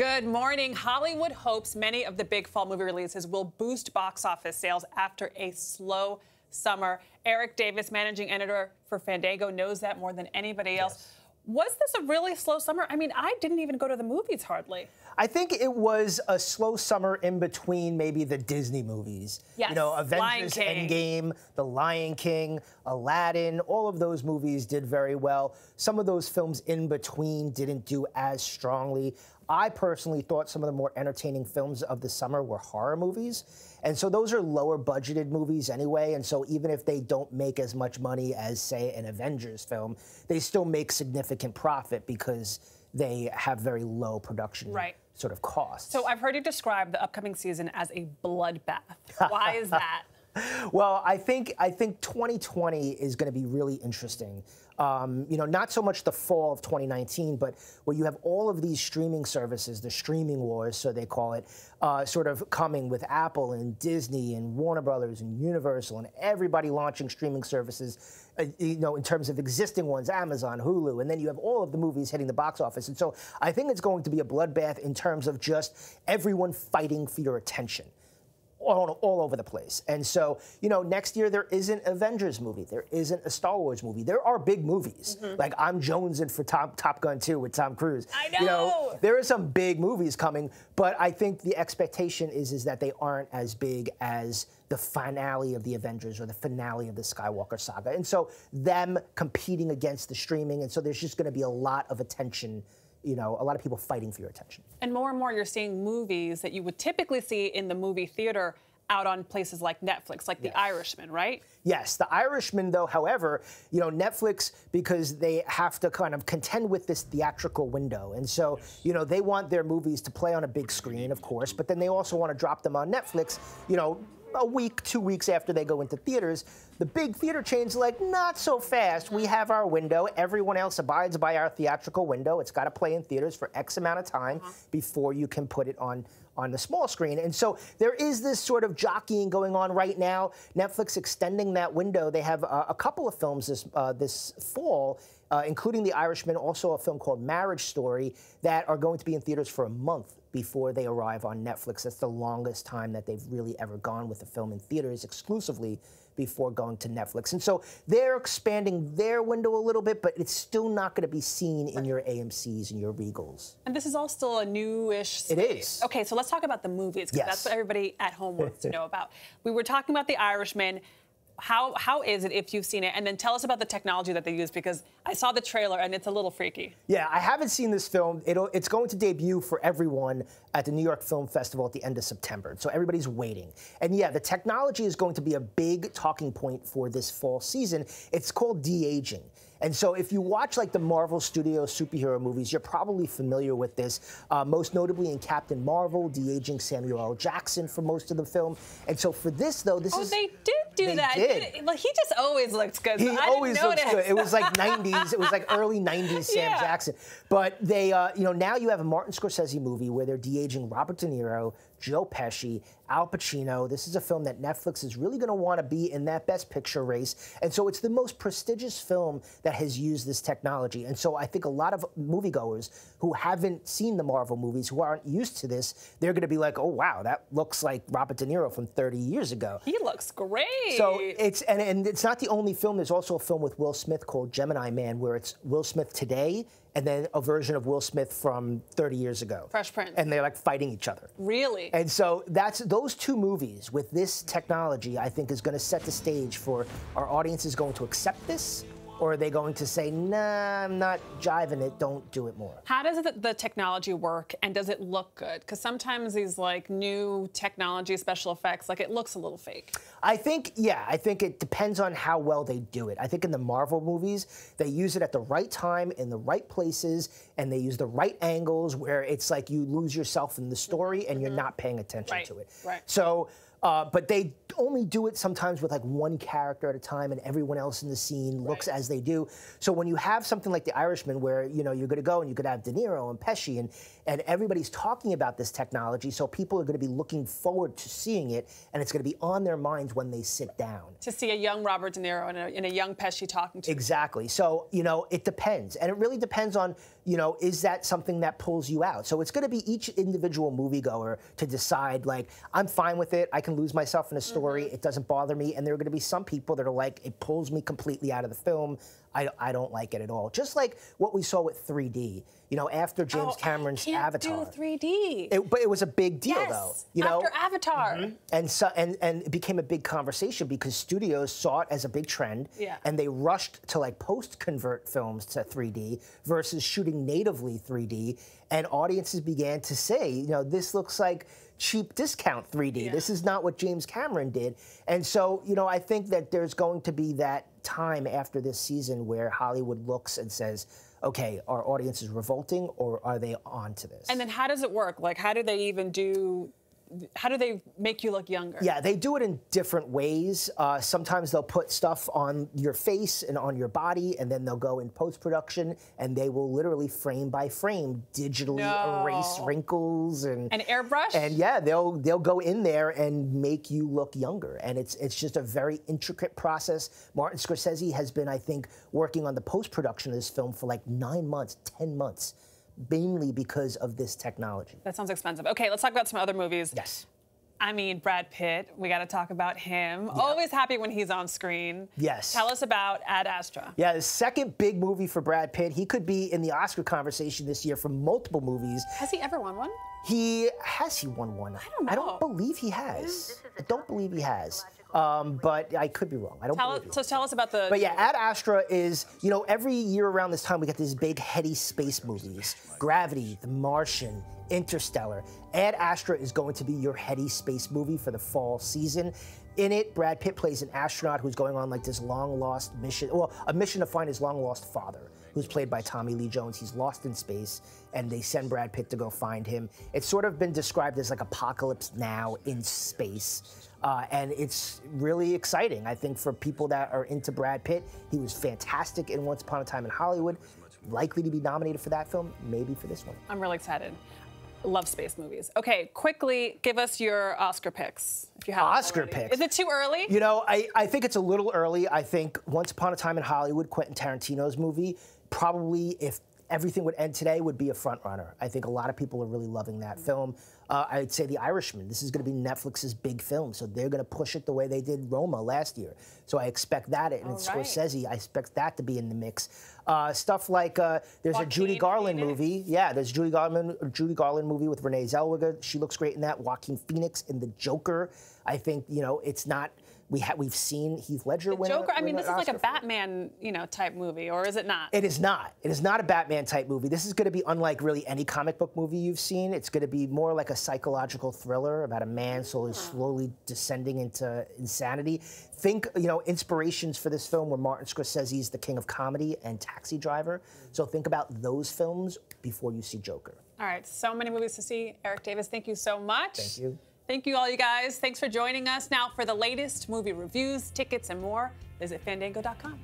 Good morning. Hollywood hopes many of the big fall movie releases will boost box office sales after a slow summer. Erik Davis, managing editor for Fandango, knows that more than anybody else. Yes. Was this a really slow summer? I mean, I didn't even go to the movies hardly. I think it was a slow summer in between maybe the Disney movies. Yes. You know, Avengers Endgame, The Lion King, Aladdin, all of those movies did very well. Some of those films in between didn't do as strongly. I personally thought some of the more entertaining films of the summer were horror movies. And so those are lower budgeted movies anyway. And so even if they don't make as much money as, say, an Avengers film, they still make significant profit because they have very low production right. sort of costs. So I've heard you describe the upcoming season as a bloodbath. Why is that? Well, I think I think 2020 is going to be really interesting. Um, you know, not so much the fall of 2019, but where you have all of these streaming services, the streaming wars, so they call it, uh, sort of coming with Apple and Disney and Warner Brothers and Universal and everybody launching streaming services. Uh, you know, in terms of existing ones, Amazon, Hulu, and then you have all of the movies hitting the box office. And so I think it's going to be a bloodbath in terms of just everyone fighting for your attention all, all over the place. And so, you know, next year there isn't Avengers movie, there isn't a Star Wars movie. There are big movies. Mm-hmm. Like I'm jonesing for Top, Top Gun 2 with Tom Cruise. I know. You know, there are some big movies coming, but I think the expectation is is that they aren't as big as the finale of the Avengers or the finale of the Skywalker saga. And so them competing against the streaming, and so there's just going to be a lot of attention you know, a lot of people fighting for your attention. And more and more, you're seeing movies that you would typically see in the movie theater out on places like Netflix, like yes. The Irishman, right? Yes, The Irishman, though, however, you know, Netflix, because they have to kind of contend with this theatrical window. And so, you know, they want their movies to play on a big screen, of course, but then they also want to drop them on Netflix, you know, a week, two weeks after they go into theaters. The big theater chains like, not so fast. We have our window. Everyone else abides by our theatrical window. It's got to play in theaters for X amount of time uh -huh. before you can put it on on the small screen. And so there is this sort of jockeying going on right now. Netflix extending that window. They have uh, a couple of films this uh, this fall. Uh, including The Irishman, also a film called Marriage Story, that are going to be in theaters for a month before they arrive on Netflix. That's the longest time that they've really ever gone with a film in theaters exclusively before going to Netflix. And so they're expanding their window a little bit, but it's still not going to be seen in your AMCs and your Regals. And this is all still a newish It is. Okay, so let's talk about the movies, because yes. that's what everybody at home wants to know about. We were talking about The Irishman how how is it if you've seen it? And then tell us about the technology that they use because I saw the trailer and it's a little freaky. Yeah, I haven't seen this film. It'll, it's going to debut for everyone at the New York Film Festival at the end of September. So everybody's waiting. And yeah, the technology is going to be a big talking point for this fall season. It's called de-aging. And so if you watch like the Marvel Studio superhero movies, you're probably familiar with this, uh, most notably in Captain Marvel, de-aging Samuel L. Jackson for most of the film. And so for this, though, this oh, is... Oh, they did do they that. Did. Well, he just always looks good. He so always looks good. It was like 90s. It was like early 90s Sam yeah. Jackson. But they, uh, you know, now you have a Martin Scorsese movie where they're de-aging Robert De Niro, Joe Pesci, Al Pacino. This is a film that Netflix is really going to want to be in that Best Picture race. And so it's the most prestigious film that has used this technology. And so I think a lot of moviegoers who haven't seen the Marvel movies, who aren't used to this, they're going to be like, oh, wow, that looks like Robert De Niro from 30 years ago. He looks great. So it's, and, and it's not the only film. There's also a film with Will Smith called Gemini Man, where it's Will Smith today and then a version of Will Smith from 30 years ago. Fresh Prince. And they're like fighting each other. Really? And so that's those two movies with this technology, I think, is going to set the stage for our audience is going to accept this or are they going to say, nah, I'm not jiving it, don't do it more? How does the, the technology work and does it look good? Because sometimes these like new technology special effects, like it looks a little fake. I think, yeah, I think it depends on how well they do it. I think in the Marvel movies, they use it at the right time, in the right places, and they use the right angles where it's like you lose yourself in the story and you're mm-hmm. not paying attention right. to it. Right. So, uh, but they only do it sometimes with like one character at a time and everyone else in the scene looks right. as they do. So when you have something like The Irishman where, you know, you're going to go and you could have De Niro and Pesci and, and everybody's talking about this technology, so people are going to be looking forward to seeing it and it's going to be on their minds when they sit down. To see a young Robert De Niro and a, and a young Pesci talking to Exactly. So, you know, it depends. And it really depends on you know, is that something that pulls you out? So it's going to be each individual moviegoer to decide, like, I'm fine with it. I can lose myself in a story. Mm-hmm. It doesn't bother me. And there are going to be some people that are like, it pulls me completely out of the film. I, I don't like it at all. Just like what we saw with 3D. You know, after James Oh, Cameron's I can't Avatar. do 3D. It, but it was a big deal, yes, though. You know, after Avatar. Mm-hmm. and so and and it became a big conversation because studios saw it as a big trend Yeah. and they rushed to like post convert films to 3D versus shooting natively 3D and audiences began to say you know this looks like cheap discount 3D Yeah. this is not what James Cameron did and so you know I think that there's going to be that time after this season where Hollywood looks and says okay our audience is revolting or are they on to this And then how does it work? Like, how do they even do? How do they make you look younger? Yeah, they do it in different ways. Uh, sometimes they'll put stuff on your face and on your body, and then they'll go in post production and they will literally frame by frame digitally No. erase wrinkles and And airbrush? and yeah, they'll they'll go in there and make you look younger, and it's it's just a very intricate process. Martin Scorsese has been, I think, working on the post production of this film for like nine months, ten months, mainly because of this technology. That sounds expensive. Okay, let's talk about some other movies. Yes. I mean, Brad Pitt, we got to talk about him. Always happy when he's on screen. Yes. Tell us about Ad Astra. Yeah, the second big movie for Brad Pitt. He could be in the Oscar conversation this year for multiple movies. Has he ever won one? He has he won one? I don't know. I don't believe he has. I don't believe he has. Um, but I could be wrong. I don't Tell, so tell us about the. But yeah, Ad Astra is, you know, every year around this time we get these big heady space movies. Gravity, The Martian, Interstellar. Ad Astra is going to be your heady space movie for the fall season. In it, Brad Pitt plays an astronaut who's going on like this long lost mission, well, a mission to find his long lost father, who's played by Tommy Lee Jones. He's lost in space, and they send Brad Pitt to go find him. It's sort of been described as like apocalypse now in space. Uh, and it's really exciting. I think for people that are into Brad Pitt, he was fantastic in Once Upon a Time in Hollywood. Likely to be nominated for that film, maybe for this one. I'm really excited. Love space movies. Okay, quickly give us your Oscar picks if you have Oscar picks? Is it too early? You know, I, I think it's a little early. I think Once Upon a Time in Hollywood, Quentin Tarantino's movie, probably if everything would end today, would be a front runner. I think a lot of people are really loving that film. Uh, I'd say The Irishman. This is going to be Netflix's big film, so they're going to push it the way they did Roma last year. So I expect that, and it's right. Scorsese. I expect that to be in the mix. Uh, stuff like uh, there's a Judy Garland Phoenix. movie. Yeah, there's Judy Garland, Judy Garland movie with Renee Zellweger. She looks great in that. Joaquin Phoenix in The Joker. I think you know it's not. We ha- we've seen Heath Ledger win. a- Joker. I mean, this is like a Oscar for it. Batman, you know, type movie, or is it not? It is not. It is not a Batman type movie. This is going to be unlike really any comic book movie you've seen. It's going to be more like a psychological thriller about a man slowly, slowly descending into insanity. Think, you know, inspirations for this film were Martin Scorsese's The King of Comedy and Taxi Driver. So think about those films before you see Joker. All right, so many movies to see. Erik Davis, thank you so much. Thank you. Thank you, all you guys. Thanks for joining us. Now, for the latest movie reviews, tickets, and more, visit fandango.com.